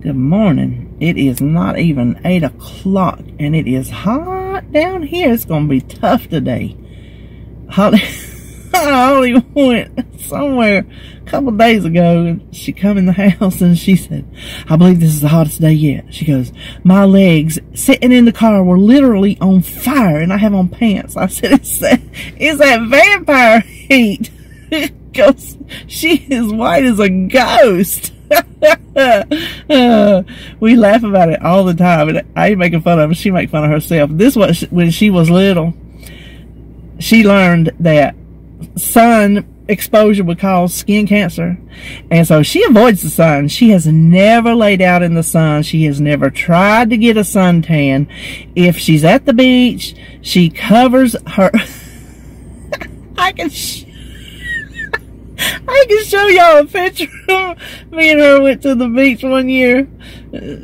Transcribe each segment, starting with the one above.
Good morning. It is not even 8 o'clock and it is hot down here. It's going to be tough today. Holly, Holly went somewhere a couple days ago and she come in the house and she said, I believe this is the hottest day yet. She goes, my legs sitting in the car were literally on fire and I have on pants. I said, it's that, it's that vampire heat. Because she is white as a ghost. we laugh about it all the time, and I ain't making fun of her. She make fun of herself. This was when she was little. She learned that sun exposure would cause skin cancer, and so she avoids the sun. She has never laid out in the sun. She has never tried to get a suntan. If she's at the beach, she covers her. I can. I can show y'all a picture. me and her went to the beach one year.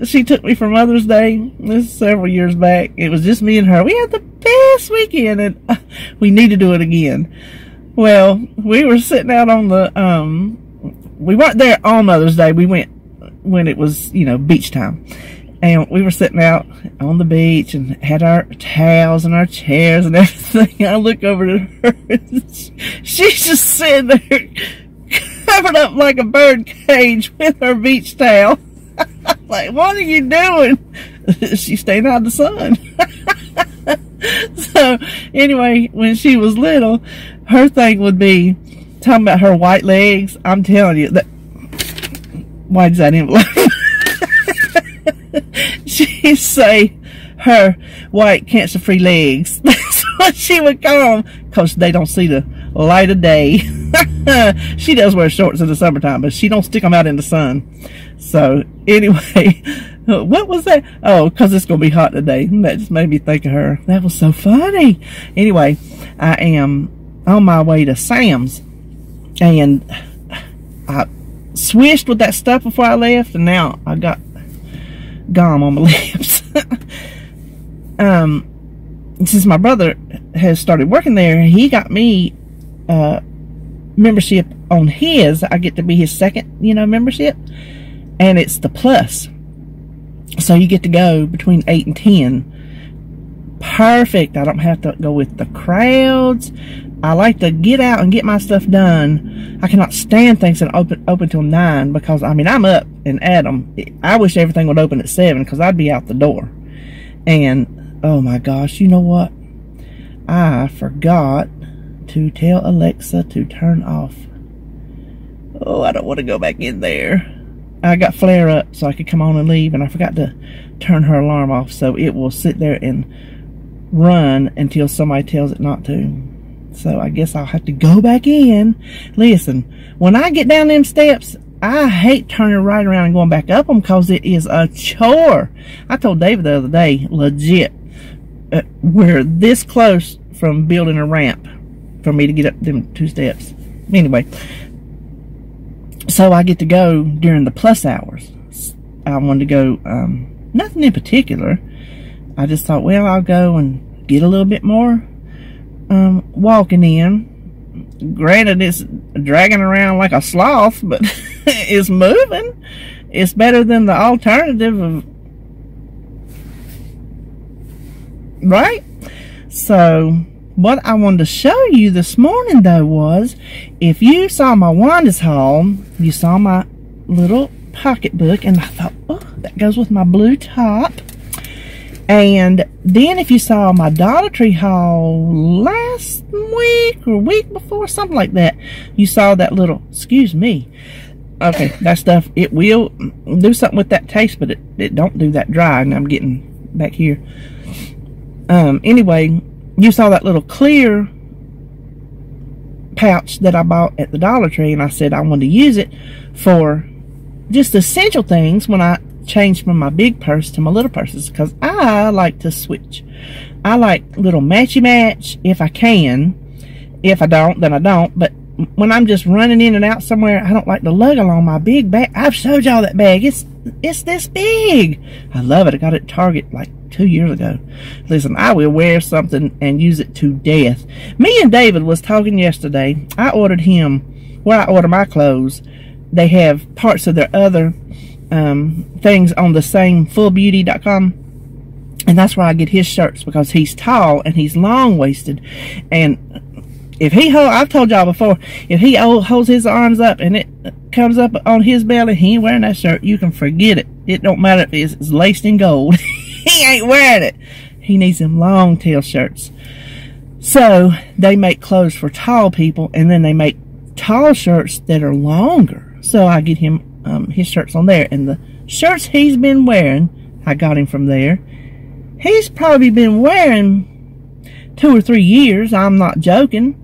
She took me for Mother's Day. This is several years back. It was just me and her. We had the best weekend and uh, we need to do it again. Well, we were sitting out on the, um, we weren't there on Mother's Day. We went when it was, you know, beach time. And we were sitting out on the beach and had our towels and our chairs and everything. I look over to her. She's just sitting there covered up like a bird cage with her beach towel. like, what are you doing? She's staying out of the sun. so, anyway, when she was little, her thing would be talking about her white legs. I'm telling you that. Why does that envelope? she'd say her white cancer-free legs. That's what she would call them because they don't see the light of day. she does wear shorts in the summertime, but she don't stick them out in the sun. So anyway, what was that? Oh, because it's going to be hot today. That just made me think of her. That was so funny. Anyway, I am on my way to Sam's and I swished with that stuff before I left and now I got gum on my lips. um, since my brother has started working there, he got me uh, membership on his. I get to be his second, you know, membership, and it's the plus. So you get to go between eight and ten. Perfect. I don't have to go with the crowds. I like to get out and get my stuff done. I cannot stand things that open open till nine because I mean I'm up and at them. I wish everything would open at seven because I'd be out the door. And oh my gosh, you know what? I forgot to tell Alexa to turn off. Oh, I don't want to go back in there. I got flare up so I could come on and leave, and I forgot to turn her alarm off, so it will sit there and run until somebody tells it not to. So I guess I'll have to go back in. Listen, when I get down them steps, I hate turning right around and going back up them because it is a chore. I told David the other day, legit, uh, we're this close from building a ramp for me to get up them two steps. Anyway, so I get to go during the plus hours. I wanted to go, um, nothing in particular. I just thought, well, I'll go and get a little bit more um, walking in. Granted, it's dragging around like a sloth, but it's moving. It's better than the alternative of, right? So, what I wanted to show you this morning, though, was if you saw my Wanda's haul, you saw my little pocketbook, and I thought, oh, that goes with my blue top. And then if you saw my Dollar Tree haul last week or week before, something like that, you saw that little, excuse me. Okay, that stuff, it will do something with that taste, but it, it don't do that dry. And I'm getting back here. Um, anyway, you saw that little clear pouch that I bought at the Dollar Tree, and I said I wanted to use it for just essential things when I change from my big purse to my little purses because I like to switch. I like little matchy match if I can. If I don't, then I don't. But when I'm just running in and out somewhere, I don't like to lug along my big bag. I've showed y'all that bag. It's it's this big. I love it. I got it at Target like two years ago. Listen, I will wear something and use it to death. Me and David was talking yesterday. I ordered him where I order my clothes. They have parts of their other um, things on the same fullbeauty.com. And that's where I get his shirts because he's tall and he's long waisted. And if he hold, I've told y'all before, if he holds his arms up and it comes up on his belly, he ain't wearing that shirt. You can forget it. It don't matter if it's, it's laced in gold. he ain't wearing it. He needs them long tail shirts. So they make clothes for tall people and then they make tall shirts that are longer. So I get him um, his shirts on there. And the shirts he's been wearing, I got him from there. He's probably been wearing two or three years. I'm not joking.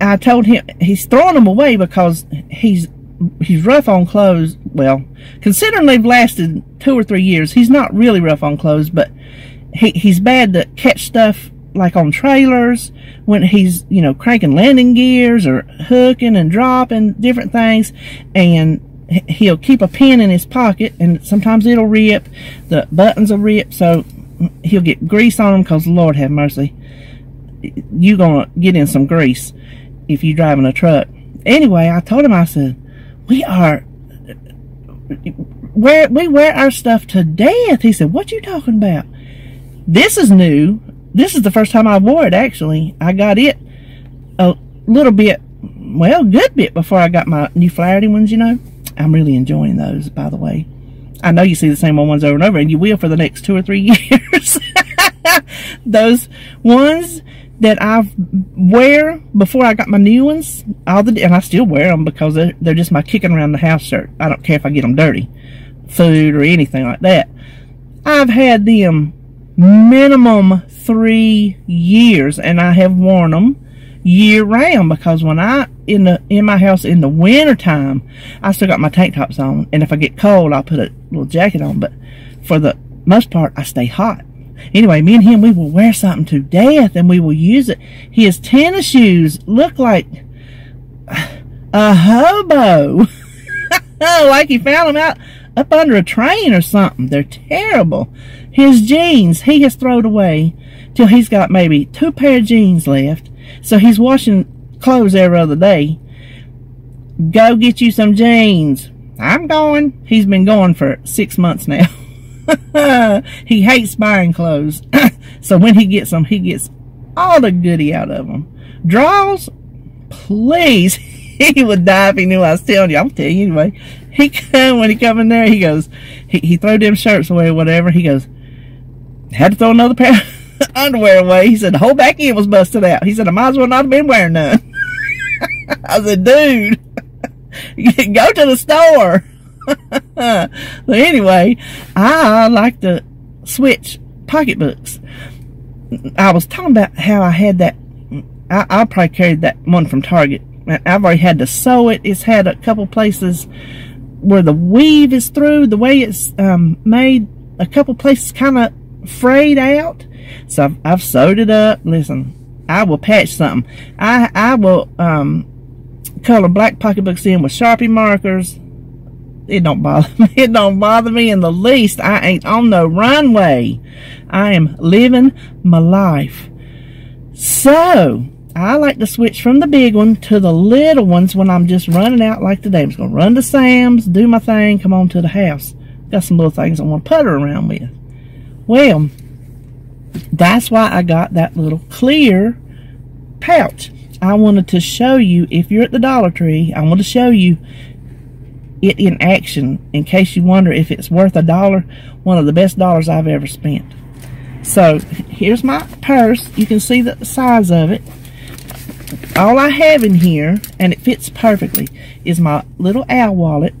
I told him he's throwing them away because he's he's rough on clothes. Well, considering they've lasted two or three years, he's not really rough on clothes, but he, he's bad to catch stuff like on trailers when he's, you know, cranking landing gears or hooking and dropping different things and he'll keep a pin in his pocket and sometimes it'll rip, the buttons will rip, so he'll get grease on them because Lord have mercy, you gonna get in some grease if you're driving a truck. Anyway, I told him, I said, we are, wear, we wear our stuff to death. He said, what you talking about? This is new this is the first time I wore it, actually. I got it a little bit, well, good bit before I got my new Flaherty ones, you know. I'm really enjoying those, by the way. I know you see the same old ones over and over, and you will for the next two or three years. those ones that I wear before I got my new ones, all the and I still wear them because they're, they're just my kicking around the house shirt. I don't care if I get them dirty, food or anything like that. I've had them minimum three years and I have worn them year round because when I in the in my house in the winter time I still got my tank tops on and if I get cold I'll put a little jacket on but for the most part I stay hot. Anyway me and him we will wear something to death and we will use it. His tennis shoes look like a hobo. Like he found them out up under a train or something. They're terrible. His jeans he has thrown away till he's got maybe two pair of jeans left. So he's washing clothes every other day. Go get you some jeans. I'm going. He's been going for six months now. he hates buying clothes. so when he gets them, he gets all the goody out of them. Draws? Please. he would die if he knew I was telling you. I'm telling you anyway. He come, when he come in there, he goes, he, he throw them shirts away or whatever. He goes, had to throw another pair underwear away. He said the whole back end was busted out. He said I might as well not have been wearing none. I said, dude, go to the store. but anyway, I like to switch pocketbooks. I was talking about how I had that. I, I probably carried that one from Target. I've already had to sew it. It's had a couple places where the weave is through, the way it's um, made. A couple places kind of frayed out. So I've, I've sewed it up. Listen, I will patch something. I, I will, um, color black pocketbooks in with Sharpie markers. It don't bother me. It don't bother me in the least. I ain't on no runway. I am living my life. So, I like to switch from the big one to the little ones when I'm just running out like today. I'm just going to run to Sam's, do my thing, come on to the house. Got some little things I want to putter around with. Well, that's why I got that little clear pouch. I wanted to show you, if you're at the Dollar Tree, I want to show you it in action in case you wonder if it's worth a dollar. One of the best dollars I've ever spent. So, here's my purse. You can see the size of it. All I have in here, and it fits perfectly, is my little owl wallet.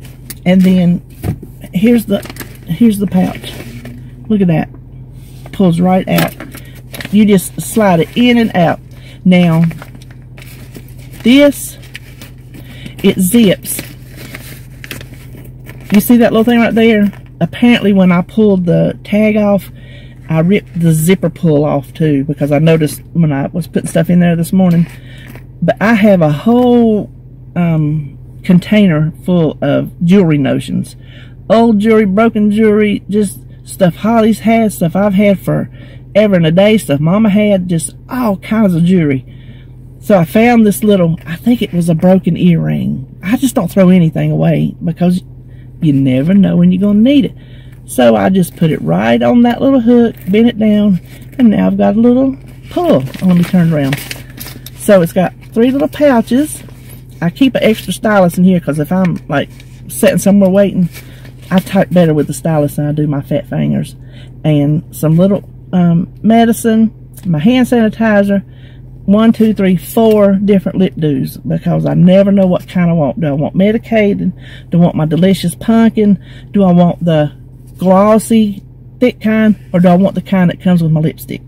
And then, here's the, here's the pouch. Look at that pulls right out. You just slide it in and out. Now, this, it zips. You see that little thing right there? Apparently when I pulled the tag off, I ripped the zipper pull off too because I noticed when I was putting stuff in there this morning. But I have a whole um, container full of jewelry notions. Old jewelry, broken jewelry, just stuff Holly's had, stuff I've had for ever and a day, stuff Mama had, just all kinds of jewelry. So I found this little, I think it was a broken earring. I just don't throw anything away because You never know when you're going to need it. So I just put it right on that little hook, bend it down, and now I've got a little pull. Let me turn around. So it's got three little pouches. I keep an extra stylus in here because if I'm like sitting somewhere waiting, I type better with the stylus than I do my fat fingers. And some little um, medicine, my hand sanitizer, one, two, three, four different lip dews because I never know what kind I want. Do I want medicated? Do I want my delicious pumpkin? Do I want the glossy, thick kind? Or do I want the kind that comes with my lipstick?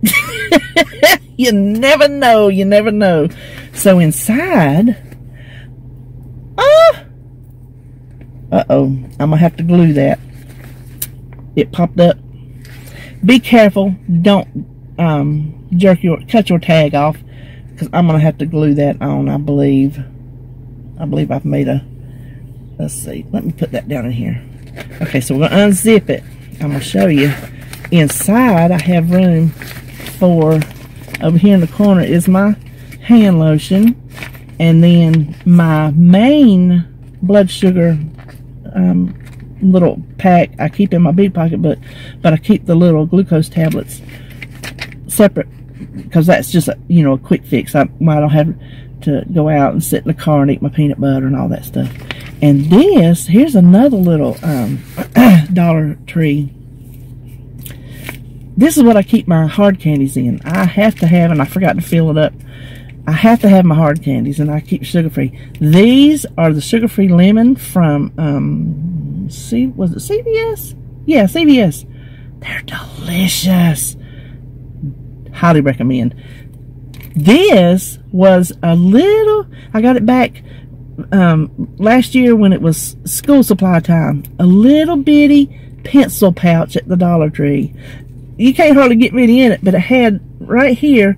you never know. You never know. So inside, ah, uh-oh, I'm going to have to glue that. It popped up. Be careful. Don't um, jerk your, cut your tag off because I'm going to have to glue that on, I believe. I believe I've made a, let's see, let me put that down in here. Okay, so we're going to unzip it. I'm going to show you. Inside, I have room for, over here in the corner is my hand lotion. And then my main blood sugar um, little pack I keep in my big pocketbook, but I keep the little glucose tablets separate because that's just a, you know a quick fix. I, I don't have to go out and sit in the car and eat my peanut butter and all that stuff. And this here's another little um, Dollar Tree. This is what I keep my hard candies in. I have to have, and I forgot to fill it up. I have to have my hard candies, and I keep sugar free. These are the sugar free lemon from um, see was it CVS? Yeah, CVS. They're delicious highly recommend. This was a little, I got it back um, last year when it was school supply time. A little bitty pencil pouch at the Dollar Tree. You can't hardly get many in it, but it had right here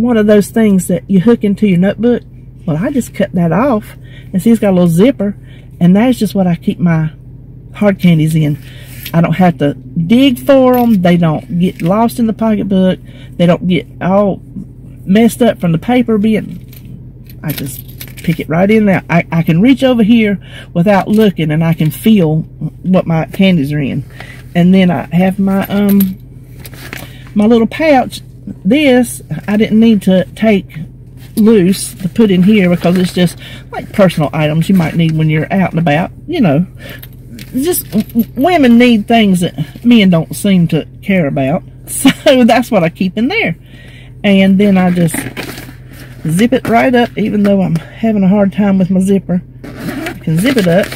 one of those things that you hook into your notebook. Well, I just cut that off and see it's got a little zipper and that's just what I keep my hard candies in. I don't have to dig for them. They don't get lost in the pocketbook. They don't get all messed up from the paper being. I just pick it right in there. I, I can reach over here without looking and I can feel what my candies are in. And then I have my um my little pouch. This I didn't need to take loose to put in here because it's just like personal items you might need when you're out and about, you know just women need things that men don't seem to care about. So that's what I keep in there. And then I just zip it right up, even though I'm having a hard time with my zipper. I can zip it up.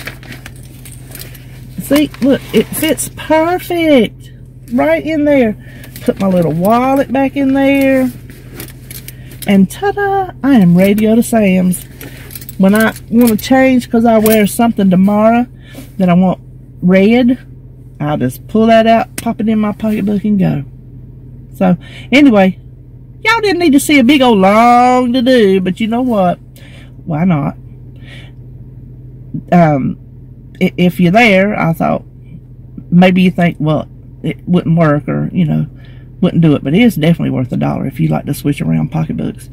See, look, it fits perfect right in there. Put my little wallet back in there. And ta-da, I am ready to Sam's. When I want to change because I wear something tomorrow that I want red, I'll just pull that out, pop it in my pocketbook, and go. So, anyway, y'all didn't need to see a big old long to do, but you know what? Why not? Um, if you're there, I thought maybe you think, well, it wouldn't work or, you know, wouldn't do it, but it is definitely worth a dollar if you like to switch around pocketbooks.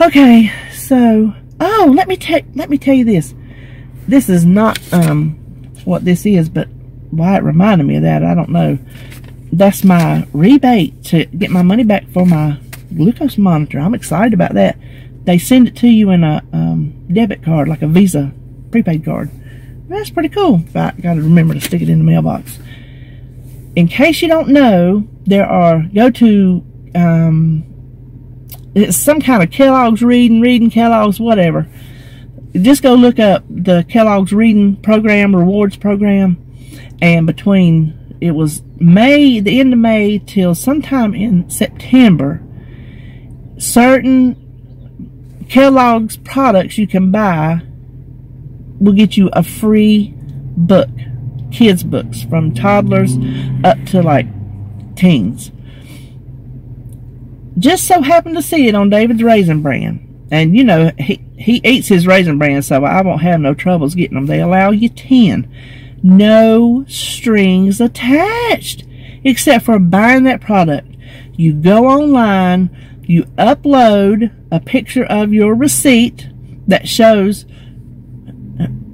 Okay, so, oh, let me let me tell you this. This is not, um, what this is, but why it reminded me of that, I don't know. That's my rebate to get my money back for my glucose monitor. I'm excited about that. They send it to you in a um, debit card, like a Visa prepaid card. That's pretty cool. But I got to remember to stick it in the mailbox. In case you don't know, there are, go to, um, it's some kind of Kellogg's reading, reading Kellogg's, whatever. Just go look up the Kellogg's Reading Program, Rewards Program, and between it was May, the end of May till sometime in September, certain Kellogg's products you can buy will get you a free book, kids books from toddlers up to like teens. Just so happened to see it on David's Raisin Bran. And you know, he, he eats his raisin bran, so I won't have no troubles getting them. They allow you 10. No strings attached, except for buying that product. You go online, you upload a picture of your receipt that shows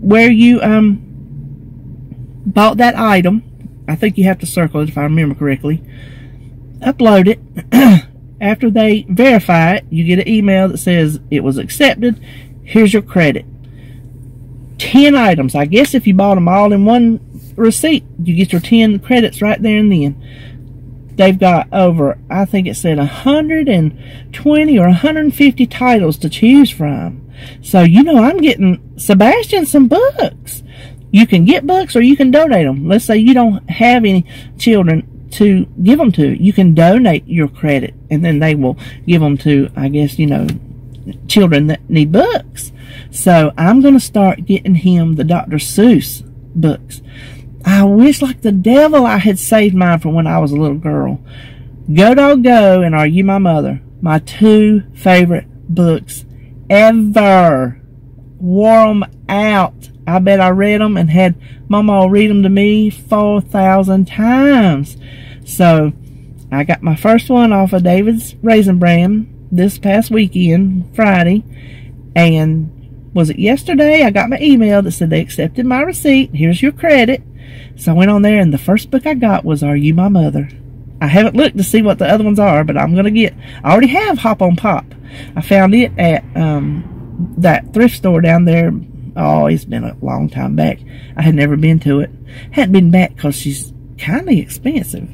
where you, um, bought that item. I think you have to circle it if I remember correctly. Upload it. After they verify it, you get an email that says it was accepted. Here's your credit. 10 items. I guess if you bought them all in one receipt, you get your 10 credits right there and then. They've got over, I think it said 120 or 150 titles to choose from. So, you know, I'm getting Sebastian some books. You can get books or you can donate them. Let's say you don't have any children to give them to. You can donate your credit and then they will give them to, I guess, you know, children that need books. So I'm going to start getting him the Dr. Seuss books. I wish like the devil I had saved mine from when I was a little girl. Go Dog Go and Are You My Mother? My two favorite books ever. Wore them out. I bet I read them and had Mama read them to me 4,000 times. So I got my first one off of David's Raisin Bran this past weekend, Friday. And was it yesterday? I got my email that said they accepted my receipt. Here's your credit. So I went on there, and the first book I got was Are You My Mother? I haven't looked to see what the other ones are, but I'm going to get. I already have Hop on Pop. I found it at um, that thrift store down there. Oh, it's been a long time back. I had never been to it. Hadn't been back because she's kind of expensive.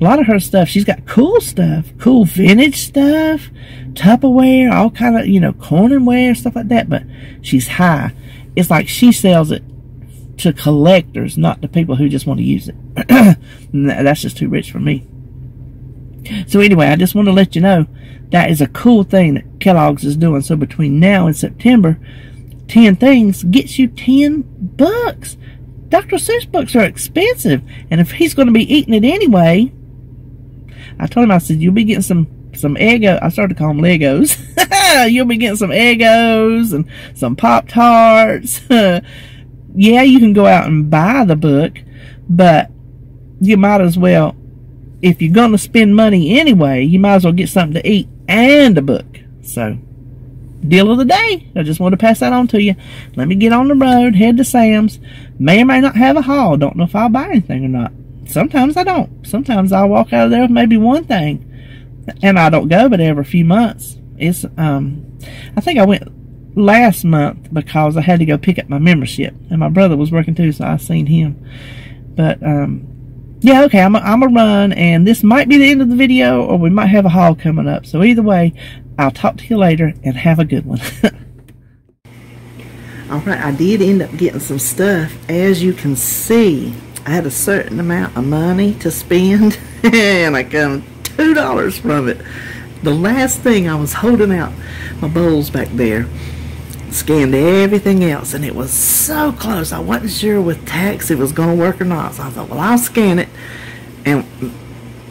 A lot of her stuff, she's got cool stuff, cool vintage stuff, Tupperware, all kind of, you know, CorningWare, stuff like that, but she's high. It's like she sells it to collectors, not to people who just want to use it. That's just too rich for me. So anyway, I just want to let you know that is a cool thing that Kellogg's is doing. So between now and September, 10 things gets you 10 bucks. Dr. Seuss books are expensive. And if he's going to be eating it anyway, I told him, I said, you'll be getting some, some Eggo. I started to call them Legos. you'll be getting some Eggos and some Pop-Tarts. yeah, you can go out and buy the book, but you might as well, if you're going to spend money anyway, you might as well get something to eat and a book. So, deal of the day. I just want to pass that on to you. Let me get on the road, head to Sam's. May or may not have a haul. Don't know if I'll buy anything or not. Sometimes I don't. Sometimes I'll walk out of there with maybe one thing. And I don't go but every few months. It's, um, I think I went last month because I had to go pick up my membership. And my brother was working too, so I seen him. But, um, yeah, okay, I'm a, I'm a run, and this might be the end of the video, or we might have a haul coming up. So either way, I'll talk to you later, and have a good one. Alright, I did end up getting some stuff. As you can see, I had a certain amount of money to spend, and I got $2 from it. The last thing I was holding out my bowls back there scanned everything else and it was so close I wasn't sure with tax it was going to work or not so I thought well I'll scan it and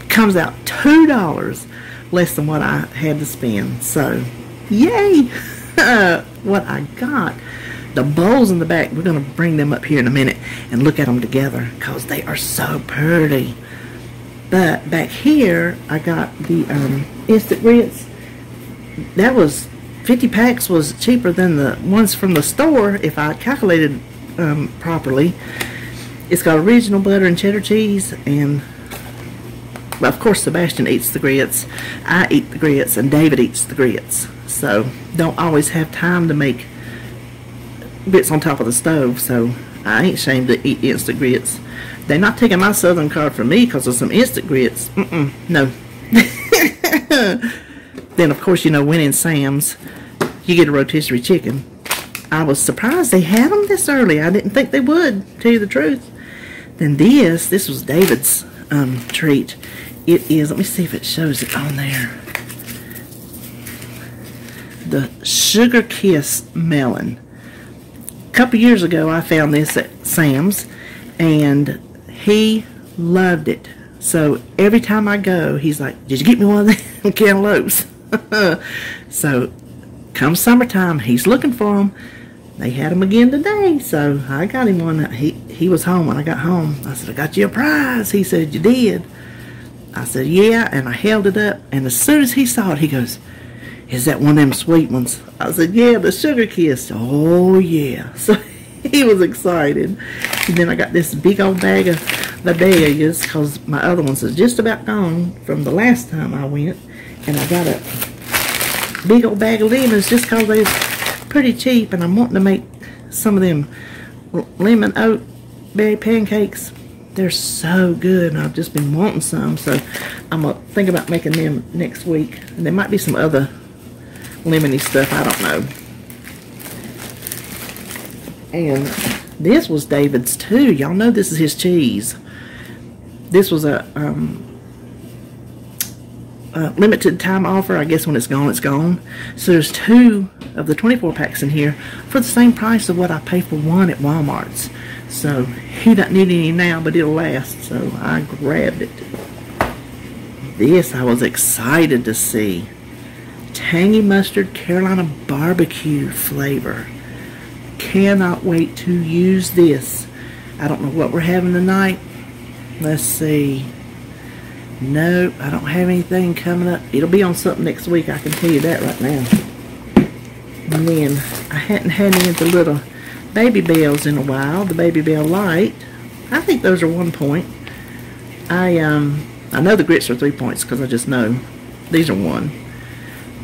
comes out two dollars less than what I had to spend. So yay! What I got. The bowls in the back we're going to bring them up here in a minute and look at them together because they are so pretty. But back here I got the um, instant grits that was 50 packs was cheaper than the ones from the store if I calculated um, properly. It's got original butter and cheddar cheese and of course Sebastian eats the grits. I eat the grits and David eats the grits. So don't always have time to make bits on top of the stove so I ain't ashamed to eat instant grits. They're not taking my southern card from me because of some instant grits. Mm-mm, no. Then, of course, you know, when in Sam's, you get a rotisserie chicken. I was surprised they had them this early. I didn't think they would, to tell you the truth. Then this, this was David's um, treat. It is, let me see if it shows it on there. The Sugar Kiss Melon. A couple years ago, I found this at Sam's, and he loved it. So every time I go, he's like, did you get me one of them cantaloupes? so, come summertime, he's looking for them. They had them again today, so I got him one. He he was home when I got home. I said, I got you a prize. He said, you did. I said, yeah, and I held it up. And as soon as he saw it, he goes, is that one of them sweet ones? I said, yeah, the sugar kiss. Oh, yeah. So he was excited. And then I got this big old bag of the Vidalias because my other ones is just about gone from the last time I went. And I got a big old bag of lemons just because they're pretty cheap and I'm wanting to make some of them lemon oat berry pancakes. They're so good and I've just been wanting some so I'm going to think about making them next week. And there might be some other lemony stuff, I don't know. And this was David's too. Y'all know this is his cheese. This was a, um, a limited time offer. I guess when it's gone, it's gone. So there's two of the 24 packs in here for the same price of what I pay for one at Walmart's. So he doesn't need any now, but it'll last. So I grabbed it. This I was excited to see. Tangy mustard Carolina barbecue flavor cannot wait to use this. I don't know what we're having tonight. Let's see. Nope, I don't have anything coming up. It'll be on something next week, I can tell you that right now. And then, I hadn't had any of the little Babybels in a while. The Babybel Light. I think those are one point. I, um, I know the grits are three points because I just know. These are one.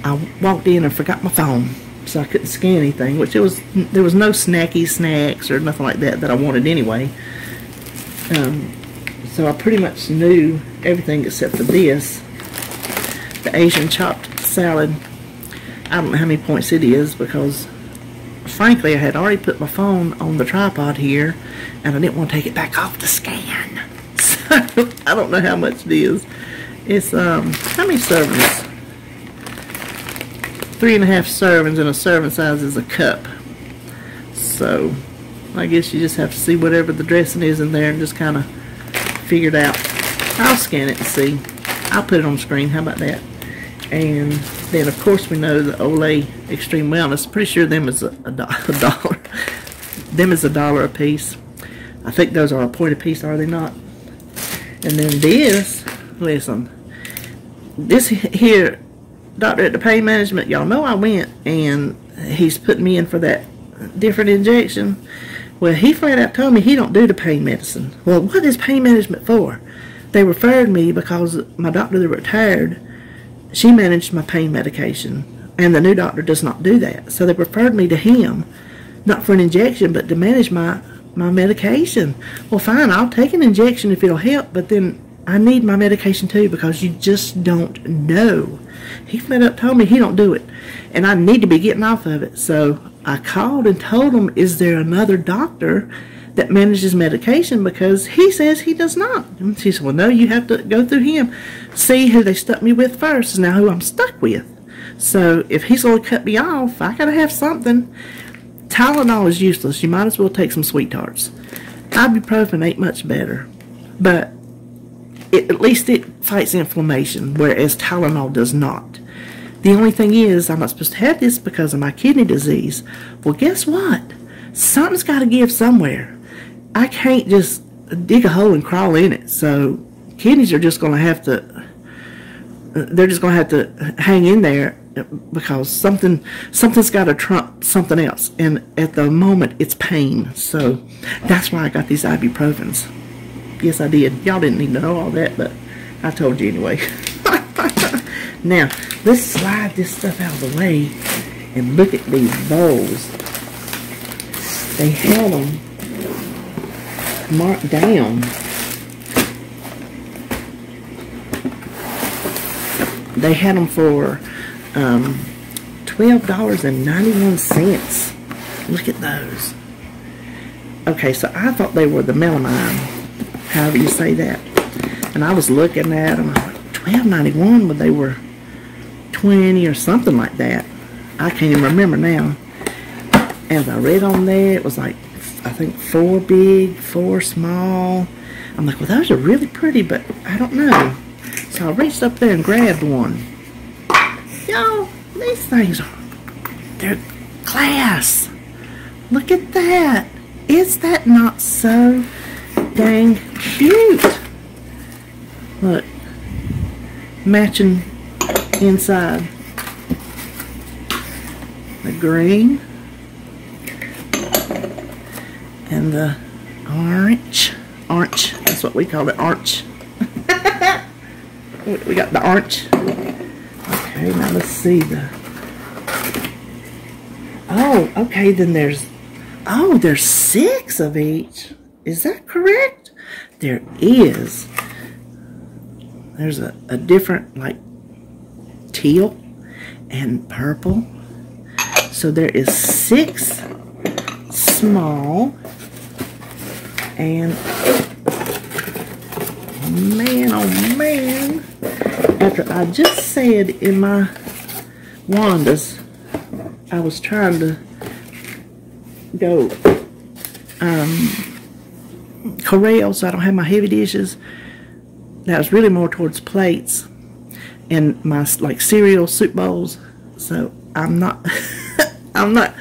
I walked in and forgot my phone so I couldn't scan anything, which it was there was no snacky snacks or nothing like that that I wanted anyway. Um, so I pretty much knew everything except for this. The Asian chopped salad. I don't know how many points it is because frankly I had already put my phone on the tripod here and I didn't want to take it back off the scan. So I don't know how much it is. It's um how many servings? three and a half servings and a serving size is a cup. So I guess you just have to see whatever the dressing is in there and just kind of figure it out. I'll scan it and see. I'll put it on screen. How about that? And then of course we know the Olay Extreme Wellness. Pretty sure them is a, a, do a dollar. them is a dollar a piece. I think those are a point a piece, are they not? And then this, listen, this here doctor at the pain management, y'all know I went and he's putting me in for that different injection. Well, he flat out told me he don't do the pain medicine. Well, what is pain management for? They referred me because my doctor that retired, she managed my pain medication. And the new doctor does not do that. So they referred me to him, not for an injection, but to manage my, my medication. Well, fine, I'll take an injection if it'll help, but then I need my medication too because you just don't know. He flat up told me he don't do it. And I need to be getting off of it. So I called and told him, is there another doctor that manages medication? Because he says he does not. And she said, well, no, you have to go through him. See who they stuck me with first is now who I'm stuck with. So if he's going to cut me off, I got to have something. Tylenol is useless. You might as well take some sweet tarts. Ibuprofen ain't much better. But it, at least it fights inflammation, whereas Tylenol does not. The only thing is, I'm not supposed to have this because of my kidney disease. Well, guess what? Something's got to give somewhere. I can't just dig a hole and crawl in it. So kidneys are just going to have to, they're just going to have to hang in there because something something's got to trump something else and at the moment it's pain so that's why I got these ibuprofens Yes, I did. Y'all didn't need to know all that, but I told you anyway. now, let's slide this stuff out of the way and look at these bowls. They had them marked down. They had them for um, $12.91. Look at those. Okay, so I thought they were the melamine however you say that. And I was looking at them, twelve ninety one, but they were twenty or something like that. I can't even remember now. As I read on there, it was like I think four big, four small. I'm like, well, those are really pretty, but I don't know. So I reached up there and grabbed one. Y'all, these things are, they're class. Look at that. Is that not so dang cute. Look, matching inside. The green. And the orange. Orange. That's what we call it. Orange. we got the orange. Okay, now let's see the. Oh, okay, then there's. Oh, there's six of each. Is that correct? There is. There's a, a different, like, teal and purple. So there is six small and man oh man. After I just said in my Wanda's I was trying to go um, Corelle so I don't have my heavy dishes. That was really more towards plates and my like cereal soup bowls. So I'm not I'm not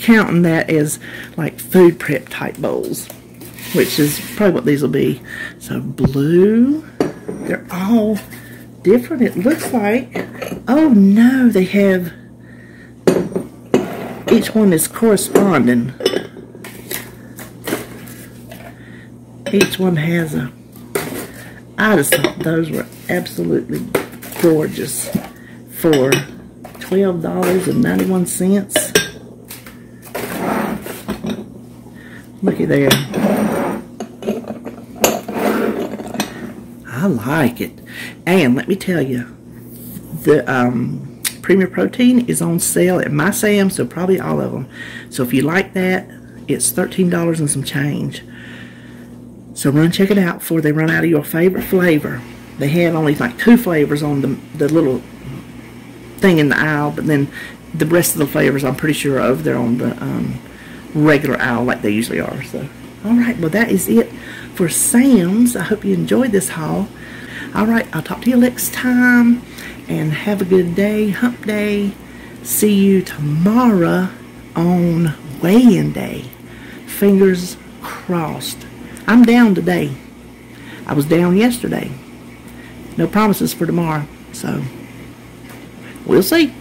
counting that as like food prep type bowls which is probably what these will be so blue they're all different it looks like oh no they have each one is corresponding each one has a I just thought those were absolutely gorgeous for $12.91. Looky there. I like it. And let me tell you, the um, Premier Protein is on sale at my Sam, so probably all of them. So if you like that, it's $13 and some change. So run check it out before they run out of your favorite flavor. They had only like two flavors on the, the little thing in the aisle, but then the rest of the flavors I'm pretty sure are over there on the um, regular aisle like they usually are. So, alright, well that is it for Sam's. I hope you enjoyed this haul. Alright, I'll talk to you next time, and have a good day, hump day. See you tomorrow on weigh-in day. Fingers crossed. I'm down today. I was down yesterday. No promises for tomorrow. So, we'll see.